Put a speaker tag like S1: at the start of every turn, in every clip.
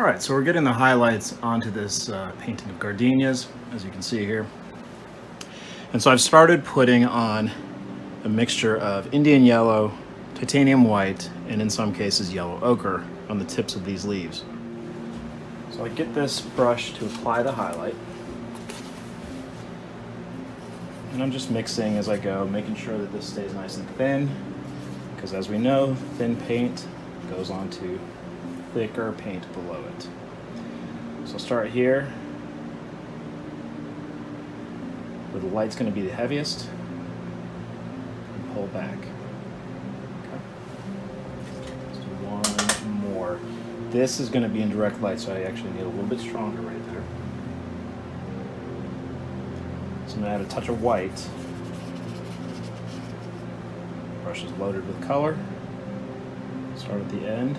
S1: All right, so we're getting the highlights onto this uh, painting of gardenias, as you can see here. And so I've started putting on a mixture of Indian yellow, titanium white, and in some cases yellow ochre on the tips of these leaves. So I get this brush to apply the highlight. And I'm just mixing as I go, making sure that this stays nice and thin, because as we know, thin paint goes onto thicker paint below it. So start here, where the light's going to be the heaviest, and pull back. One more. This is going to be in direct light, so I actually need a little bit stronger right there. So I'm going to add a touch of white. Brush is loaded with color. Start at the end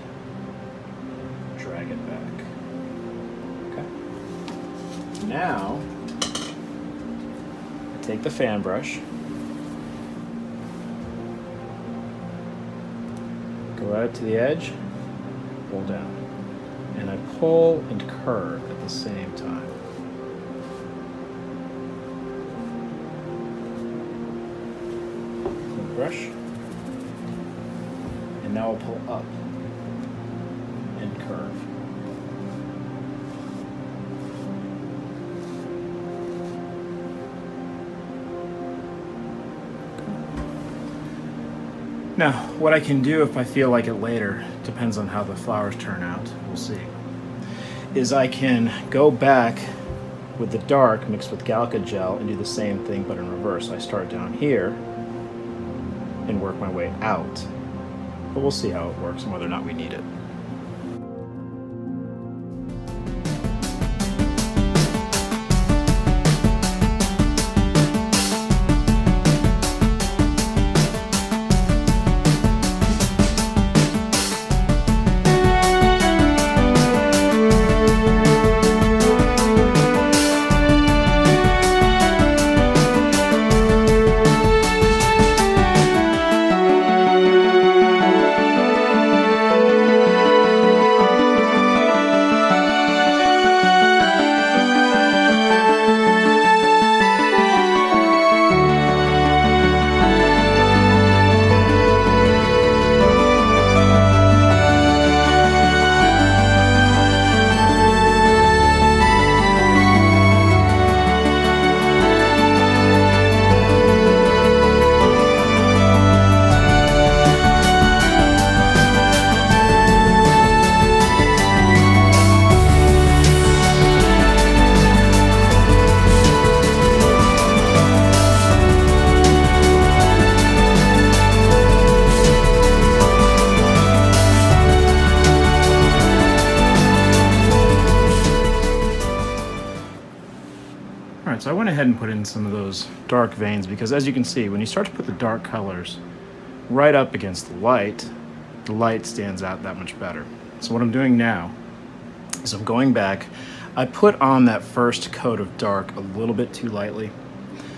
S1: drag it back. Okay. Now, I take the fan brush, go out to the edge, pull down, and I pull and curve at the same time. brush, and now I'll pull up Now, what I can do if I feel like it later, depends on how the flowers turn out, we'll see, is I can go back with the dark mixed with Galkyd gel and do the same thing but in reverse. I start down here and work my way out. But we'll see how it works and whether or not we need it. Went ahead and put in some of those dark veins because as you can see, when you start to put the dark colors right up against the light, the light stands out that much better. So what I'm doing now is I'm going back. I put on that first coat of dark a little bit too lightly.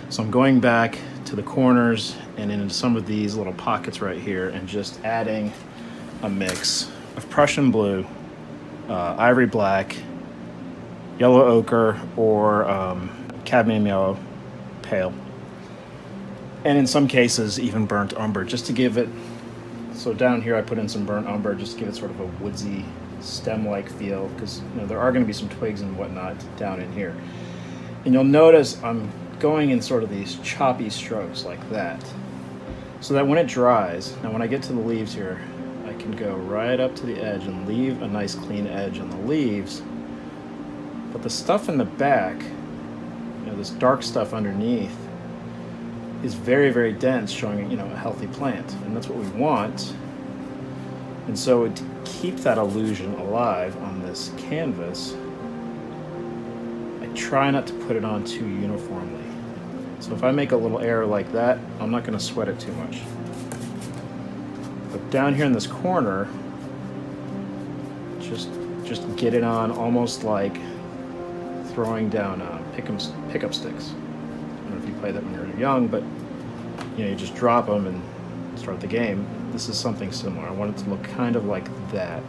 S1: So I'm going back to the corners and into some of these little pockets right here and just adding a mix of Prussian blue, uh, ivory black, yellow ochre, or um, cadmium yellow, pale. And in some cases, even burnt umber, just to give it, so down here I put in some burnt umber, just to give it sort of a woodsy, stem-like feel, because you know, there are going to be some twigs and whatnot down in here. And you'll notice I'm going in sort of these choppy strokes like that. So that when it dries, now when I get to the leaves here, I can go right up to the edge and leave a nice clean edge on the leaves. But the stuff in the back, you know, this dark stuff underneath is very, very dense, showing, you know, a healthy plant. And that's what we want. And so to keep that illusion alive on this canvas, I try not to put it on too uniformly. So if I make a little error like that, I'm not going to sweat it too much. But down here in this corner, just just get it on almost like throwing down uh, pick pickup sticks. I don't know if you play that when you're young, but you know you just drop them and start the game. This is something similar. I want it to look kind of like that.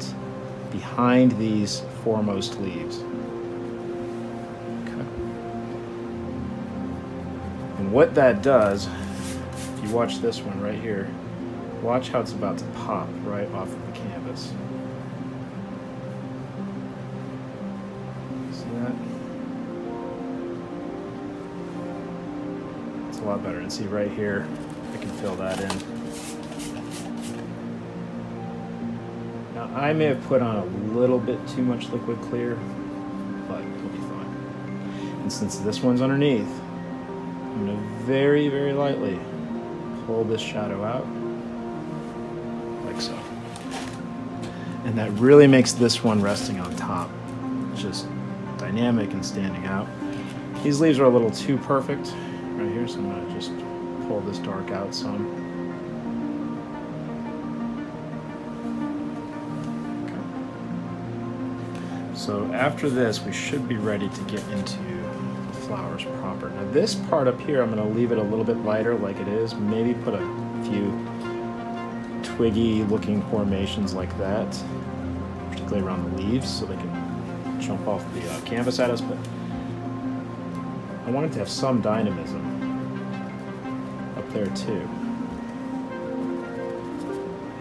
S1: behind these foremost leaves. Okay. And what that does, if you watch this one right here, watch how it's about to pop right off of the canvas. A lot better. And see right here, I can fill that in. Now I may have put on a little bit too much liquid clear, but it'll be fine. And since this one's underneath, I'm gonna very, very lightly pull this shadow out, like so. And that really makes this one resting on top just dynamic and standing out. These leaves are a little too perfect right here, so I'm gonna just pull this dark out some. So after this, we should be ready to get into the flowers proper. Now this part up here, I'm gonna leave it a little bit lighter like it is. Maybe put a few twiggy looking formations like that, particularly around the leaves so they can jump off the uh, canvas at us, but I want it to have some dynamism up there too.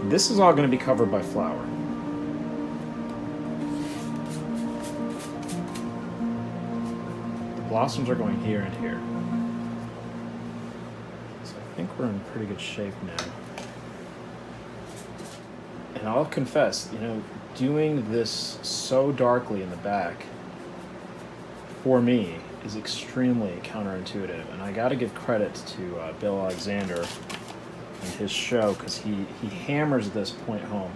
S1: This is all gonna be covered by flower. The blossoms are going here and here. So I think we're in pretty good shape now. And I'll confess, you know, doing this so darkly in the back, for me, is extremely counterintuitive. And I got to give credit to uh, Bill Alexander and his show because he, he hammers this point home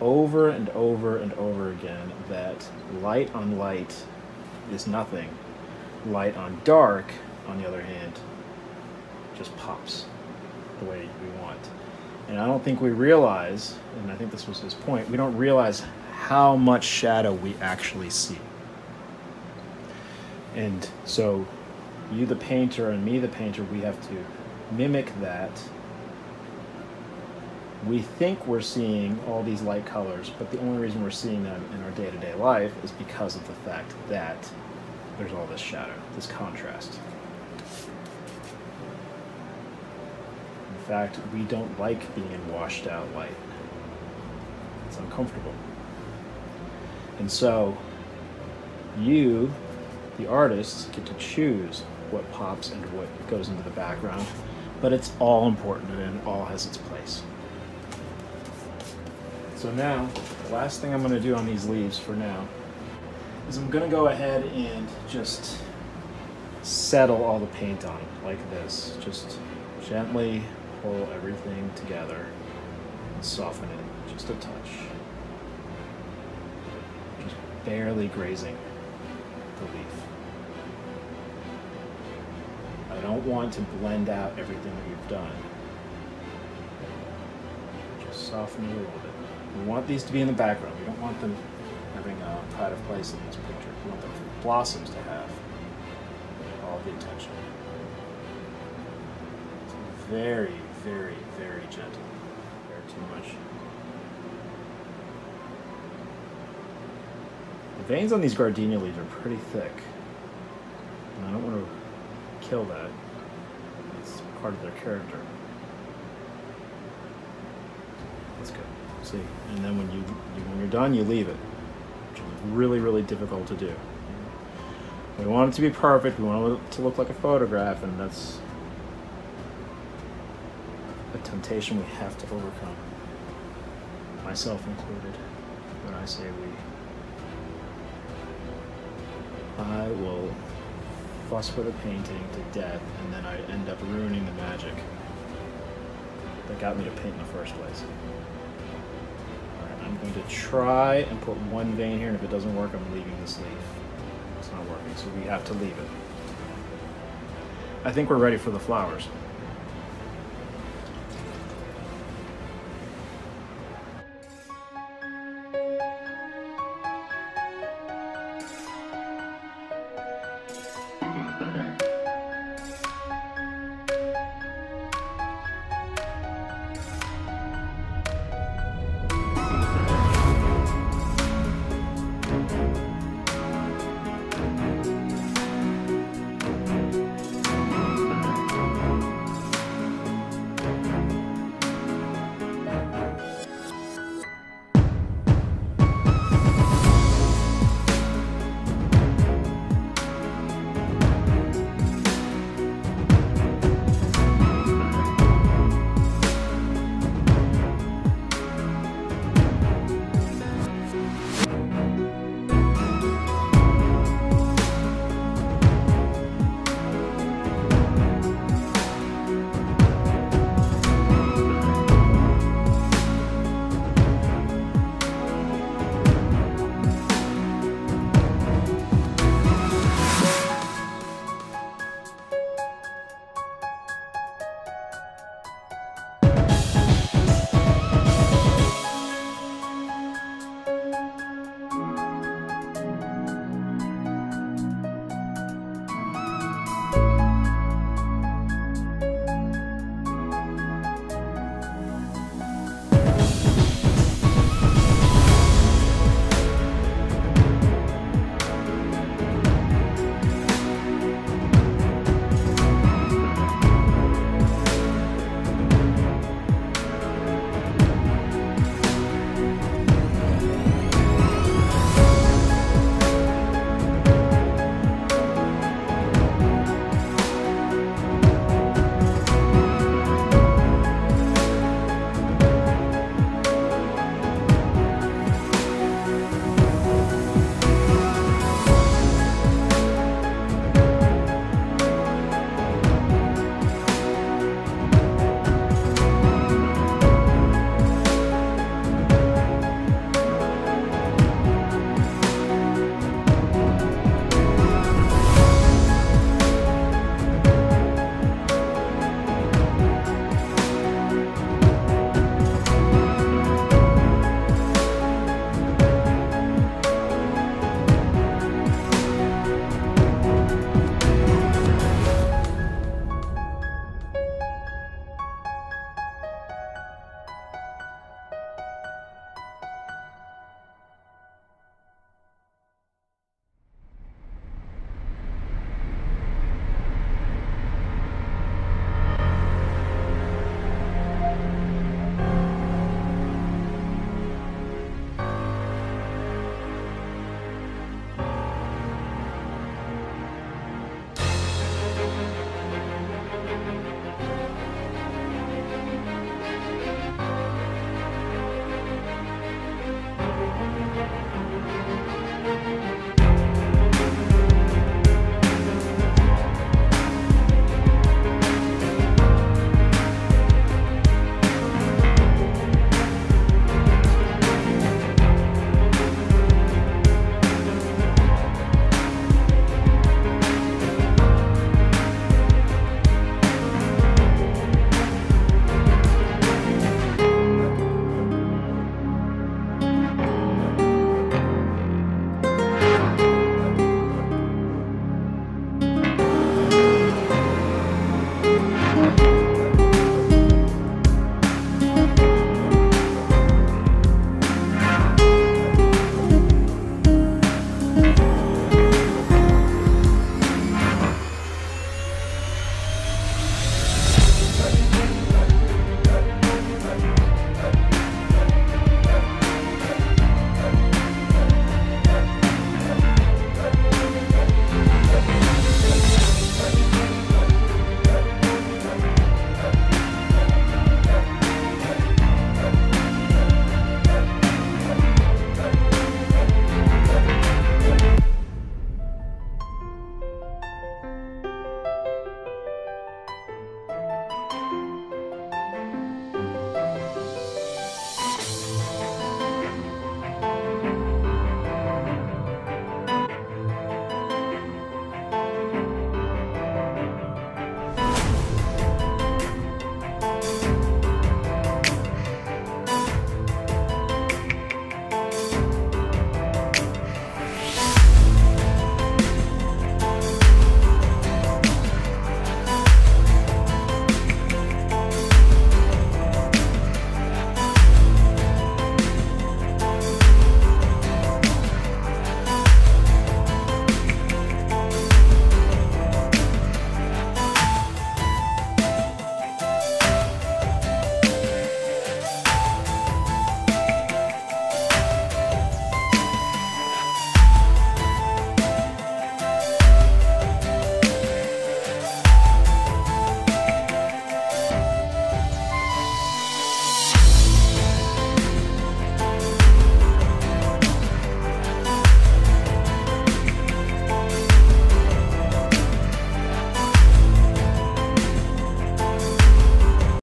S1: over and over and over again that light on light is nothing light on dark, on the other hand, just pops the way we want. And I don't think we realize, and I think this was his point, we don't realize how much shadow we actually see. And so, you the painter and me the painter, we have to mimic that. We think we're seeing all these light colors, but the only reason we're seeing them in our day to day life is because of the fact that there's all this shadow, this contrast. In fact, we don't like being in washed out light. It's uncomfortable. And so, you, the artist, get to choose what pops and what goes into the background, but it's all important and it all has its place. So now, the last thing I'm going to do on these leaves for now is I'm gonna go ahead and just settle all the paint on it like this. Just gently pull everything together and soften it just a touch. Just barely grazing the leaf. I don't want to blend out everything that you've done. Just soften it a little bit. We want these to be in the background. We don't want them having a pride of place in this picture. We want the blossoms to have all the attention. Very, very, very gentle. Very too much. The veins on these gardenia leaves are pretty thick. And I don't want to kill that. It's part of their character. That's good. See, and then when you, you when you're done, you leave it which is really, really difficult to do. We want it to be perfect, we want it to look like a photograph, and that's a temptation we have to overcome. Myself included, when I say we. I will fuss with a painting to death, and then I end up ruining the magic that got me to paint in the first place. I'm going to try and put one vein here, and if it doesn't work, I'm leaving this leaf. It's not working, so we have to leave it. I think we're ready for the flowers.